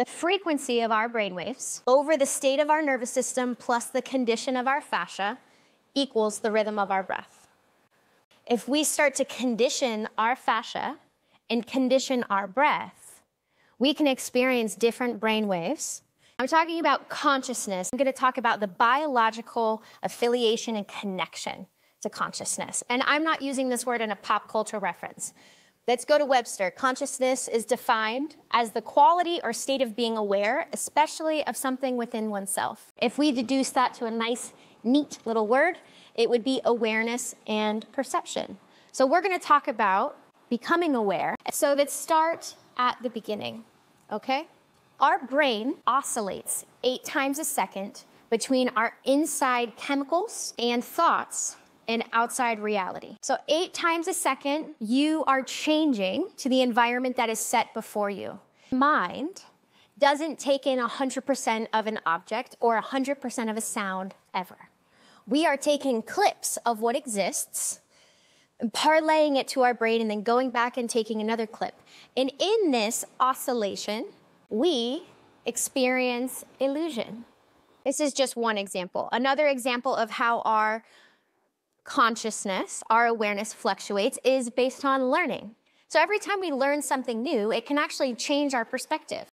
the frequency of our brainwaves over the state of our nervous system plus the condition of our fascia equals the rhythm of our breath. If we start to condition our fascia and condition our breath, we can experience different brainwaves. I'm talking about consciousness. I'm going to talk about the biological affiliation and connection to consciousness. And I'm not using this word in a pop culture reference. Let's go to Webster. Consciousness is defined as the quality or state of being aware, especially of something within oneself. If we deduce that to a nice, neat little word, it would be awareness and perception. So we're going to talk about becoming aware. So let's start at the beginning, okay? Our brain oscillates eight times a second between our inside chemicals and thoughts and outside reality. So, eight times a second, you are changing to the environment that is set before you. Mind doesn't take in 100% of an object or 100% of a sound ever. We are taking clips of what exists, parlaying it to our brain, and then going back and taking another clip. And in this oscillation, we experience illusion. This is just one example. Another example of how our consciousness, our awareness fluctuates, is based on learning. So every time we learn something new, it can actually change our perspective.